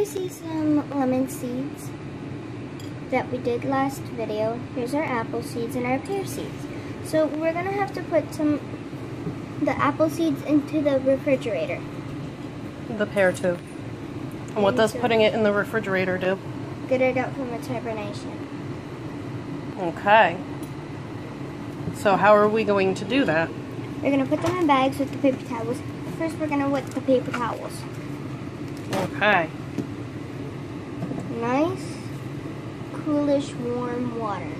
you see some lemon seeds that we did last video. Here's our apple seeds and our pear seeds. So we're gonna have to put some the apple seeds into the refrigerator. The pear too. And what does putting it in the refrigerator do? Get it out from its hibernation. Okay. So how are we going to do that? We're gonna put them in bags with the paper towels. First, we're gonna wet the paper towels. Okay. Nice, coolish, warm water.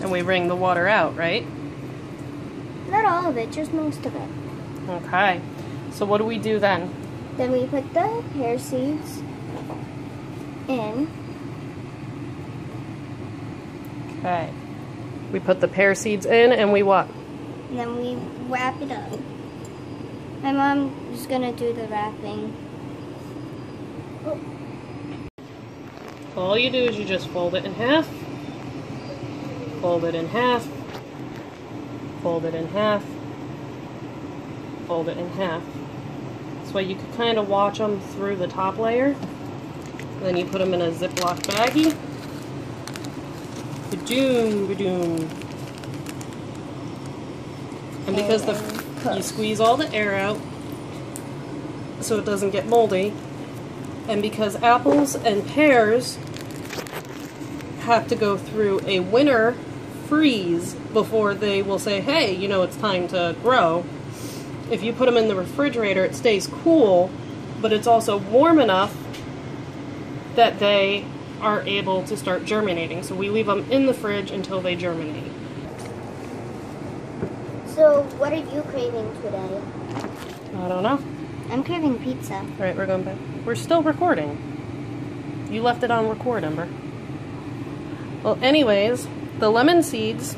And we wring the water out, right? Not all of it, just most of it. Okay. So what do we do then? Then we put the pear seeds in. Okay. We put the pear seeds in and we what? And then we wrap it up. My mom is gonna do the wrapping. All you do is you just fold it in half, fold it in half, fold it in half, fold it in half. This way you can kind of watch them through the top layer. Then you put them in a Ziploc baggie. Badoom, badoom. And because the You squeeze all the air out so it doesn't get moldy, and because apples and pears have to go through a winter freeze before they will say, hey, you know, it's time to grow. If you put them in the refrigerator, it stays cool, but it's also warm enough that they are able to start germinating. So we leave them in the fridge until they germinate. So, what are you craving today? I don't know. I'm craving pizza. All right, we're going back. We're still recording. You left it on record, Ember. Well, anyways, the lemon seeds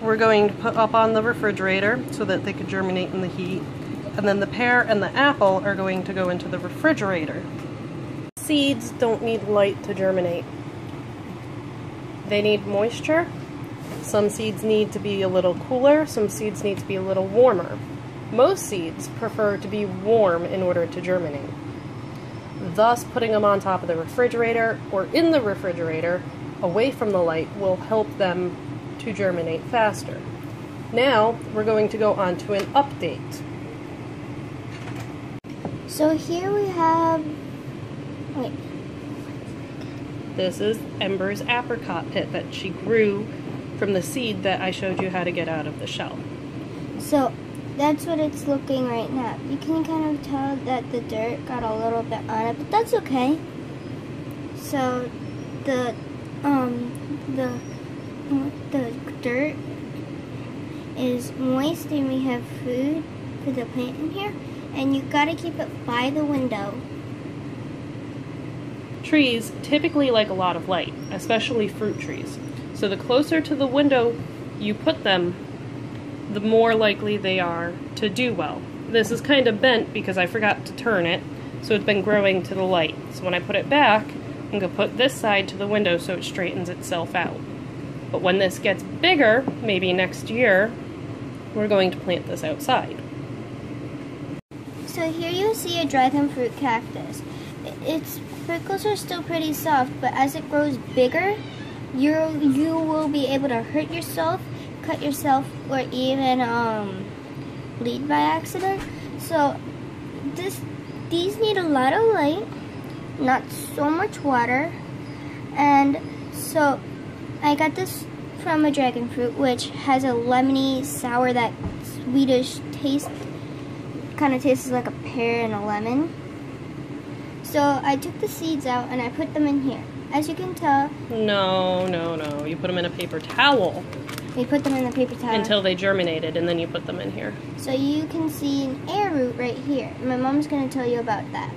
we're going to put up on the refrigerator so that they could germinate in the heat. And then the pear and the apple are going to go into the refrigerator. Seeds don't need light to germinate. They need moisture. Some seeds need to be a little cooler, some seeds need to be a little warmer. Most seeds prefer to be warm in order to germinate. Thus, putting them on top of the refrigerator or in the refrigerator away from the light will help them to germinate faster. Now, we're going to go on to an update. So here we have. Wait. This is Ember's apricot pit that she grew from the seed that I showed you how to get out of the shell. So that's what it's looking right now. You can kind of tell that the dirt got a little bit on it, but that's okay. So the um the the dirt is moist and we have food for the plant in here and you gotta keep it by the window. Trees typically like a lot of light, especially fruit trees. So the closer to the window you put them, the more likely they are to do well. This is kind of bent because I forgot to turn it, so it's been growing to the light. So when I put it back, I'm going to put this side to the window so it straightens itself out. But when this gets bigger, maybe next year, we're going to plant this outside. So here you see a dragon fruit cactus. Its prickles are still pretty soft, but as it grows bigger, you you will be able to hurt yourself, cut yourself, or even um, bleed by accident. So this these need a lot of light, not so much water, and so I got this from a dragon fruit, which has a lemony, sour, that sweetish taste kind of tastes like a pear and a lemon. So I took the seeds out and I put them in here. As you can tell, No, no, no. You put them in a paper towel we put them in the paper towel. until they germinated, and then you put them in here. so you can see an air root right here. My mom's going to tell you about that.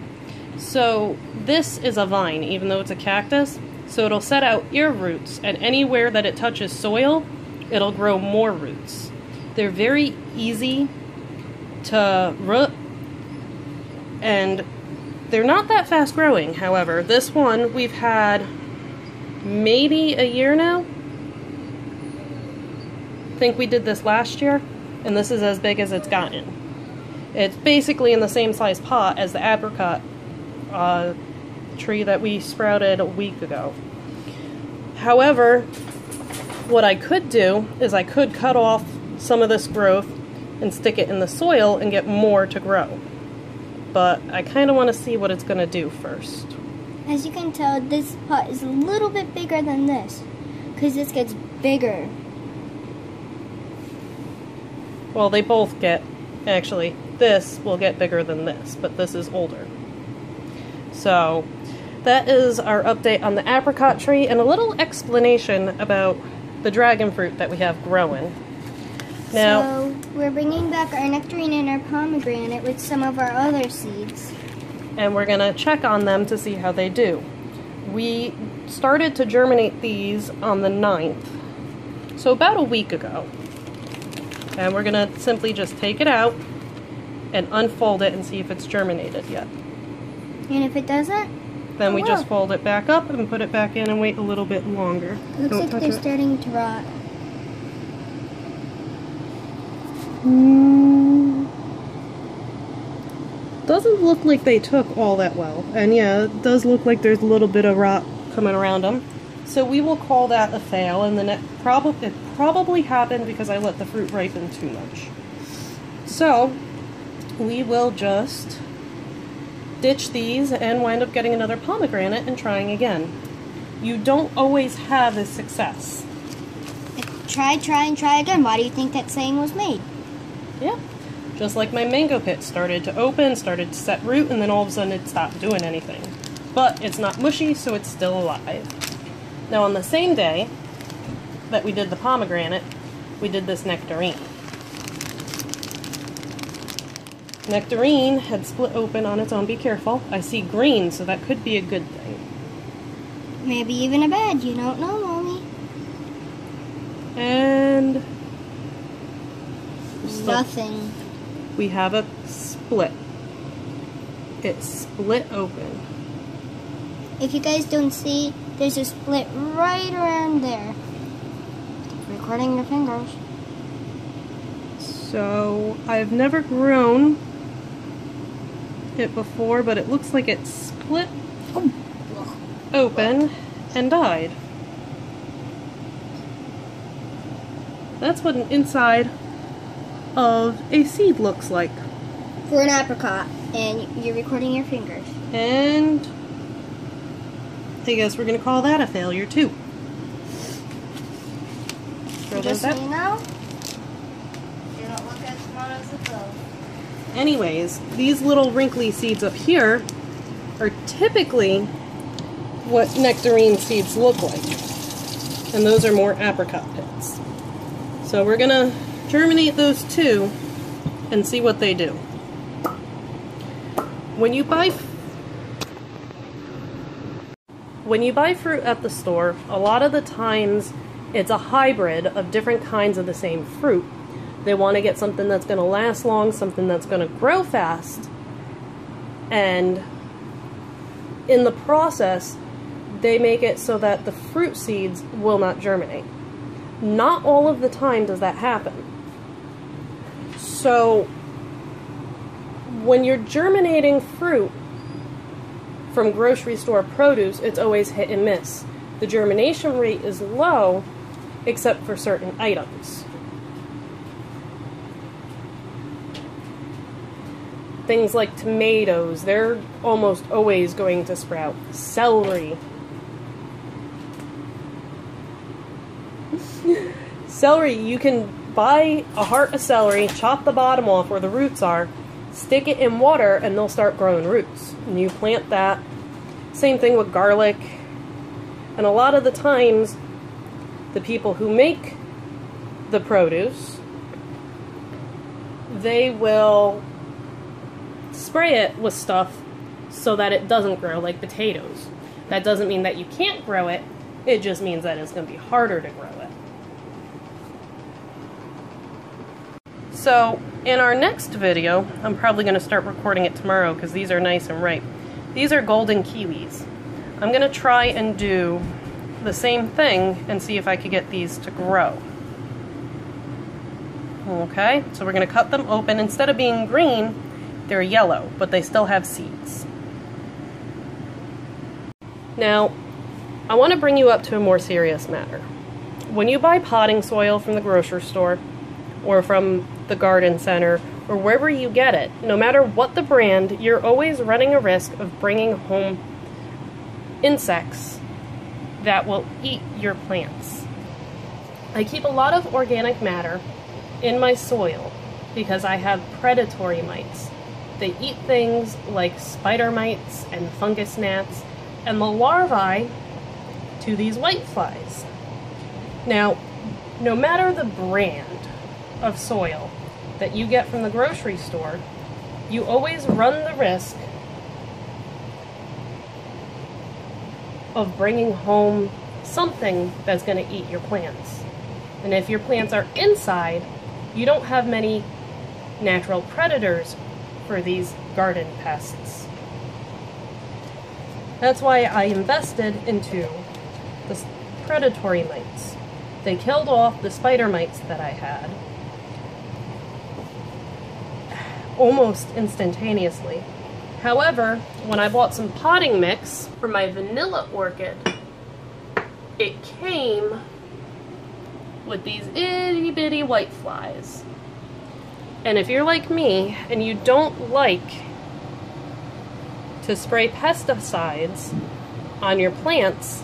So this is a vine, even though it's a cactus. So it'll set out air roots, and anywhere that it touches soil, it'll grow more roots. They're very easy to root, and they're not that fast growing. However, this one we've had maybe a year now. I think we did this last year. and this is as big as it's gotten. It's basically in the same size pot as the apricot uh, tree that we sprouted a week ago. However, what I could do is I could cut off some of this growth and stick it in the soil and get more to grow. But I kind of want to see what it's going to do first. As you can tell, this pot is a little bit bigger than this because this gets bigger. Well, they both get, actually, this will get bigger than this, but this is older. So, that is our update on the apricot tree and a little explanation about the dragon fruit that we have growing. Now, so we're bringing back our nectarine and our pomegranate with some of our other seeds. And we're going to check on them to see how they do. We started to germinate these on the 9th, so about a week ago. And we're going to simply just take it out and unfold it and see if it's germinated yet. And if it doesn't, then oh, we just fold it back up and put it back in and wait a little bit longer. It looks Don't like they're it. starting to rot. Mm. Doesn't look like they took all that well. And yeah, it does look like there's a little bit of rot coming around them. So we will call that a fail, and then it, prob it probably happened because I let the fruit ripen too much. So we will just ditch these and wind up getting another pomegranate and trying again. You don't always have a success. Try, try, and try again. Why do you think that saying was made? Yeah. Just like my mango pit started to open, started to set root, and then all of a sudden it stopped doing anything. But it's not mushy, so it's still alive. Now on the same day that we did the pomegranate, we did this nectarine. Nectarine had split open on its own. Be careful. I see green, so that could be a good thing. Maybe even a bad. You don't know, Mommy. And Nothing. We have a split. It's split open. If you guys don't see, there's a split right around there. Recording your fingers. So, I've never grown it before, but it looks like it split open and died. That's what an inside of a seed looks like. For an apricot, and you're recording your fingers. And I guess we're going to call that a failure too. Throw Just so you know, they don't look as small as the Anyways, these little wrinkly seeds up here are typically what nectarine seeds look like. And those are more apricot pits. So we're going to germinate those two and see what they do. When you buy when you buy fruit at the store, a lot of the times it's a hybrid of different kinds of the same fruit. They want to get something that's going to last long, something that's going to grow fast. And in the process, they make it so that the fruit seeds will not germinate. Not all of the time does that happen. So, when you're germinating fruit from grocery store produce, it's always hit and miss. The germination rate is low, except for certain items. Things like tomatoes, they're almost always going to sprout. Celery. Celery, you can buy a heart of celery, chop the bottom off where the roots are, stick it in water, and they'll start growing roots. And you plant that. Same thing with garlic. And a lot of the times, the people who make the produce, they will spray it with stuff so that it doesn't grow like potatoes. That doesn't mean that you can't grow it, it just means that it's going to be harder to grow it. So in our next video, I'm probably going to start recording it tomorrow because these are nice and ripe. These are golden kiwis. I'm going to try and do the same thing and see if I could get these to grow. Okay, so we're going to cut them open. Instead of being green, they're yellow, but they still have seeds. Now, I want to bring you up to a more serious matter. When you buy potting soil from the grocery store or from the garden center or wherever you get it, no matter what the brand, you're always running a risk of bringing home insects that will eat your plants. I keep a lot of organic matter in my soil because I have predatory mites. They eat things like spider mites and fungus gnats and the larvae to these white flies. Now, no matter the brand of soil that you get from the grocery store, you always run the risk of bringing home something that's going to eat your plants. And if your plants are inside, you don't have many natural predators for these garden pests. That's why I invested into the predatory mites. They killed off the spider mites that I had almost instantaneously. However, when I bought some potting mix for my vanilla orchid, it came with these itty bitty white flies. And if you're like me and you don't like to spray pesticides on your plants,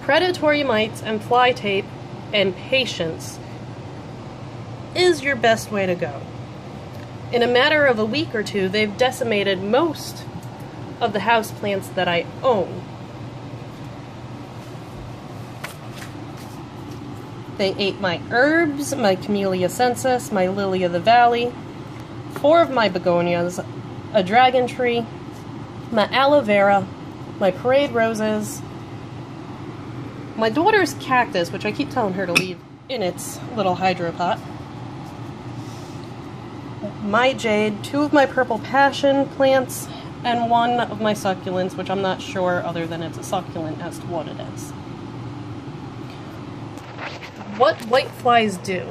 predatory mites and fly tape and patience is your best way to go in a matter of a week or two, they've decimated most of the house plants that I own. They ate my herbs, my Camellia sinensis, my lily of the valley, four of my begonias, a dragon tree, my aloe vera, my parade roses, my daughter's cactus, which I keep telling her to leave in its little hydro pot my jade, two of my purple passion plants, and one of my succulents, which I'm not sure other than it's a succulent as to what it is. What white flies do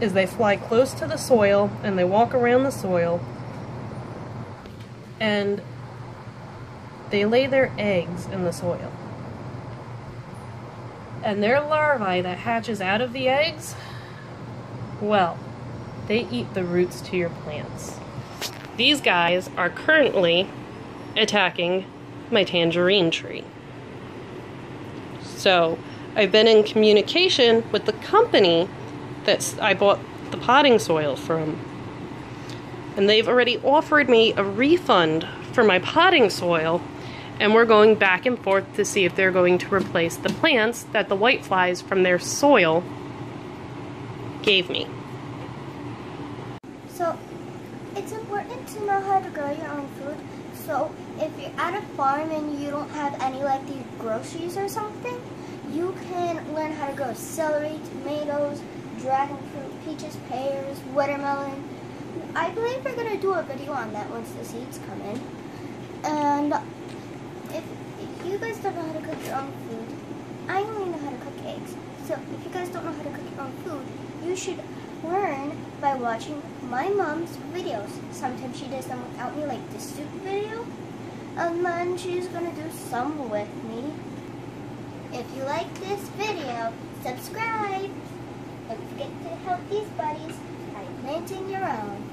is they fly close to the soil and they walk around the soil and they lay their eggs in the soil. And their larvae that hatches out of the eggs, well, they eat the roots to your plants. These guys are currently attacking my tangerine tree. So I've been in communication with the company that I bought the potting soil from. And they've already offered me a refund for my potting soil. And we're going back and forth to see if they're going to replace the plants that the whiteflies from their soil gave me. So it's important to know how to grow your own food. So if you're at a farm and you don't have any like these groceries or something, you can learn how to grow celery, tomatoes, dragon fruit, peaches, pears, watermelon. I believe we're going to do a video on that once the seeds come in. And if, if you guys don't know how to cook your own food, I only know how to cook eggs. So if you guys don't know how to cook your own food, you should learn by watching my mom's videos. Sometimes she does them without me, like this soup video. And then she's gonna do some with me. If you like this video, subscribe. Don't forget to help these buddies by planting your own.